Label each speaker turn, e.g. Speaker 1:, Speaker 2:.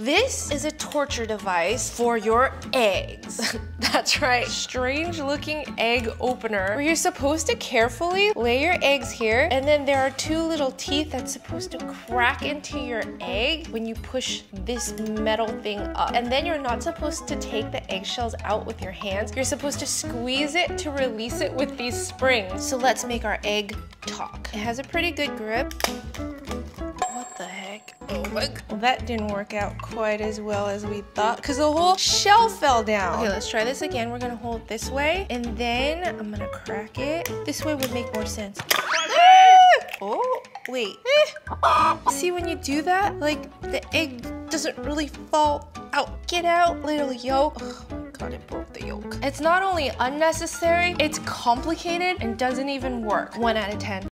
Speaker 1: This is a torture device for your eggs. That's right, strange looking egg opener where you're supposed to carefully lay your eggs here and then there are two little teeth that's supposed to crack into your egg when you push this metal thing up. And then you're not supposed to take the eggshells out with your hands. You're supposed to squeeze it to release it with these springs. So let's make our egg talk. It has a pretty good grip. What the heck? My god. Well, that didn't work out quite as well as we thought because the whole shell fell down. Okay, let's try this again. We're gonna hold this way and then I'm gonna crack it. This way would make more sense. oh, wait. See when you do that, like the egg doesn't really fall out. Get out, little yolk. Oh god, it broke the yolk. It's not only unnecessary, it's complicated and doesn't even work. One out of 10.